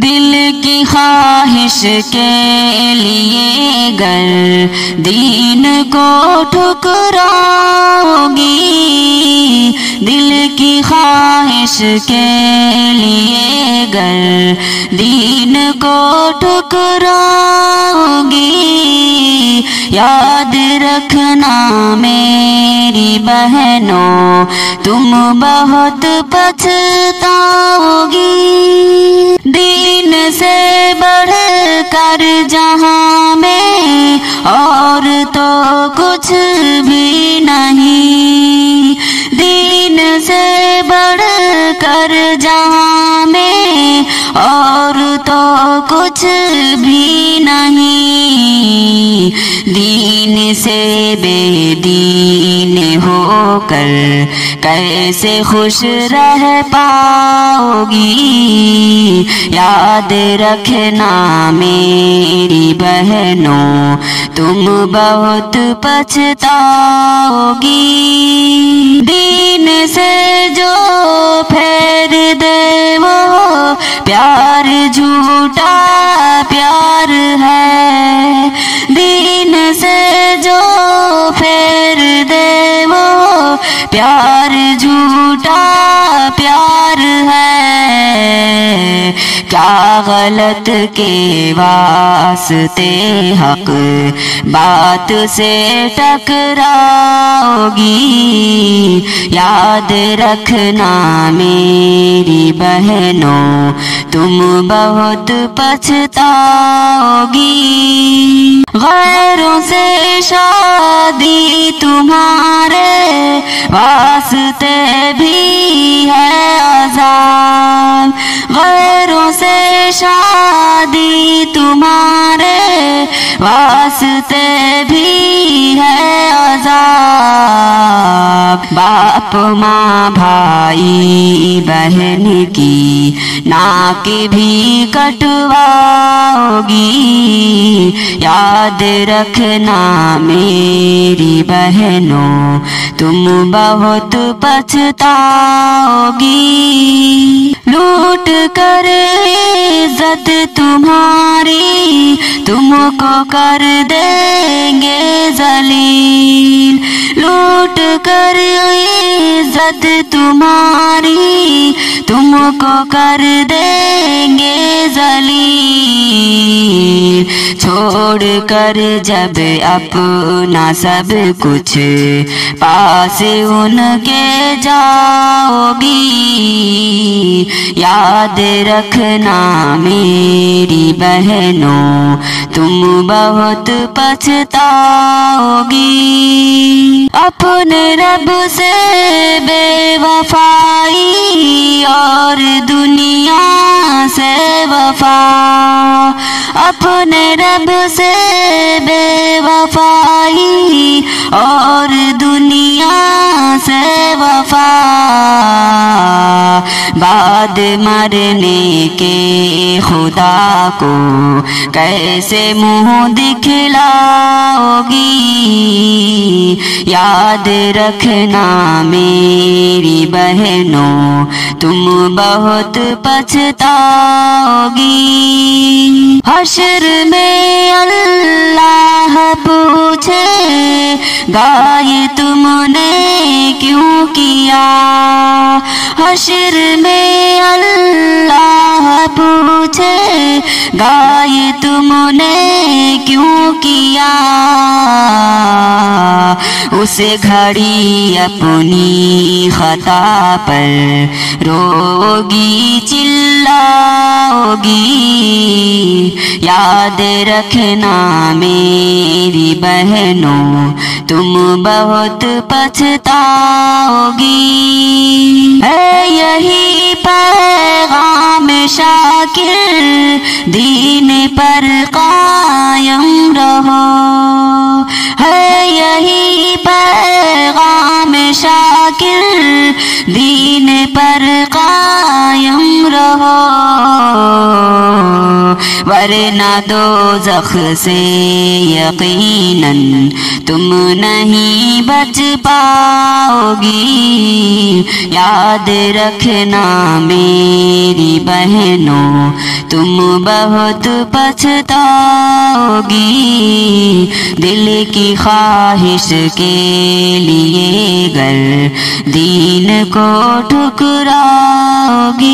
दिल की ख्वाहिश के लिए गर। दीन को ठुकराओगी। दिल की ख्वाहिश के लिए गर। दीन को ठुकराओगी। याद रखना मेरी बहनों, तुम बहुत पछताओगी। दीन से बढ़ कर जहाँ में और तो कुछ भी नहीं। दीन से बढ़ कर जहाँ में और तो कुछ भी नहीं। दीन से बेदीन होकर कैसे खुश रह पाओगी? याद रखना मेरी बहनों, तुम बहुत पछताओगी। दीन से जो फेर दे वो, प्यार झूठा प्यार है। प्यार झूठा प्यार है। क्या गलत के वास्ते हक? बात से टकराओगी। याद रखना मेरी बहनों, तुम बहुत पछताओगी। वास्ते भी है आज़ाद। गैरों से शादी तुम्हारे वास्ते भी है आजाब बाप, माँ, भाई, बहन की नाक भी कटवाओगी। याद रखना मेरी बहनों, तुम बहुत पछताओगी। लूट कर इज़्ज़त तुम्हारी, तुमको कर देंगे जलील। लूट कर इज़्ज़त तुम्हारी, तुमको कर देंगे जलील। छोड़ कर जब अपना सब कुछ पास उनके जाओगी। याद रखना मेरी बहनों, तुम बहुत पछताओगी। अपने रब से बेवफाई और दुनिया से वफा। अपने रब से बेवफाई और दुनिया से वफा। बाद मरने के खुदा को कैसे मुँह दिखलाओगी? याद रखना मेरी बहनों, तुम बहुत पछताओगी। हशर में अल्लाह पूछे, गाय तुमने क्यों किया? हशर में अल्लाह पूछे, गाय तुमने क्यों किया? उस घड़ी अपनी खता पर। रोगी चिल्लाओगी याद रखना मेरी बहनों तुम बहुत पछताओगी। वरना दो जख से यकीनन तुम नहीं बच पाओगी। याद रखना मेरी बहनों, तुम बहुत पछताओगी। दिल की ख्वाहिश के लिए गर दीन को ठुकराओगी।